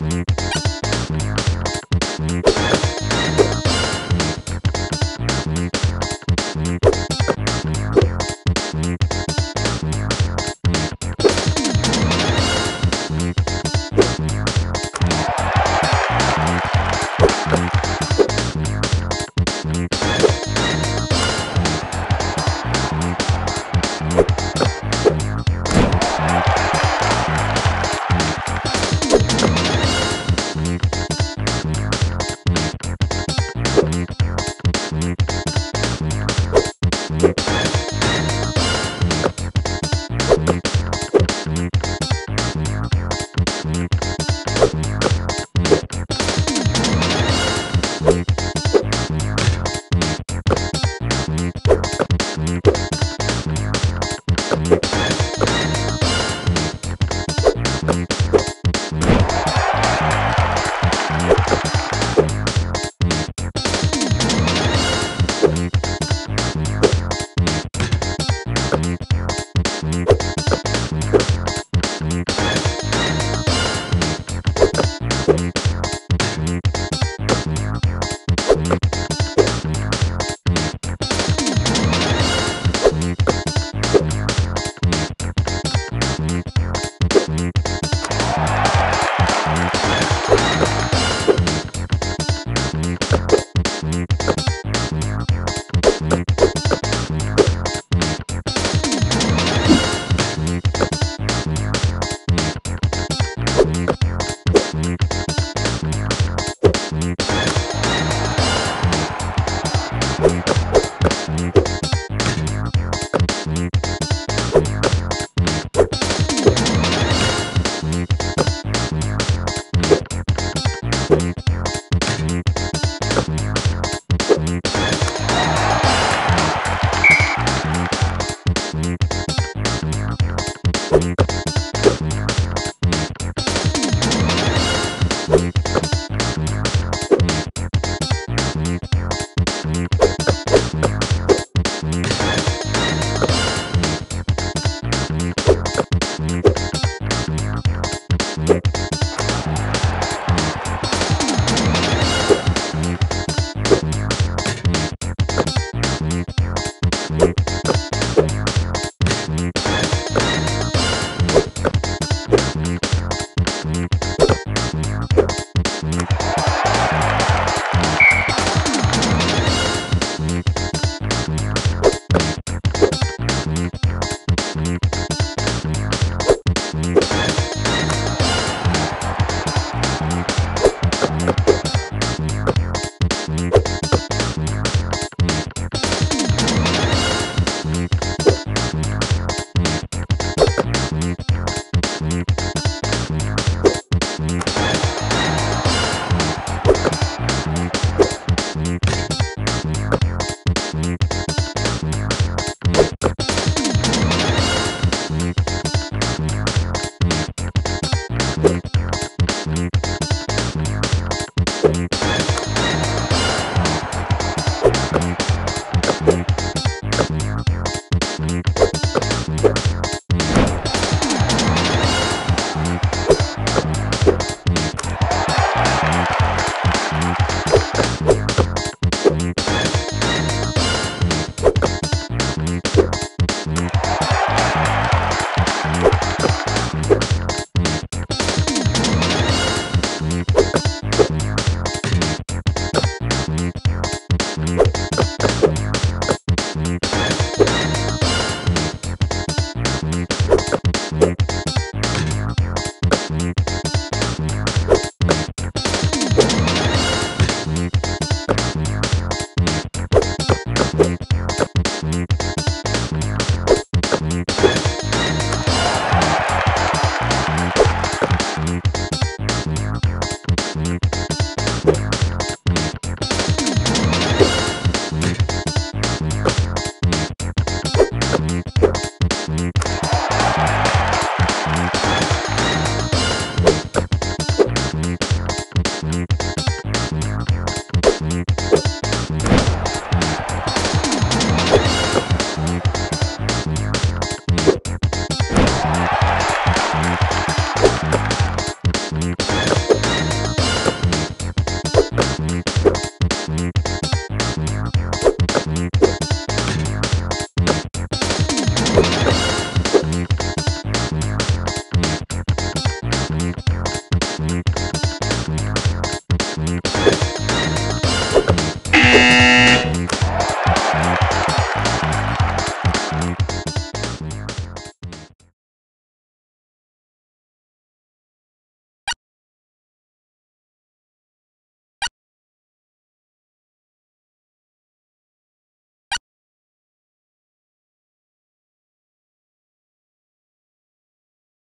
Mm-hmm.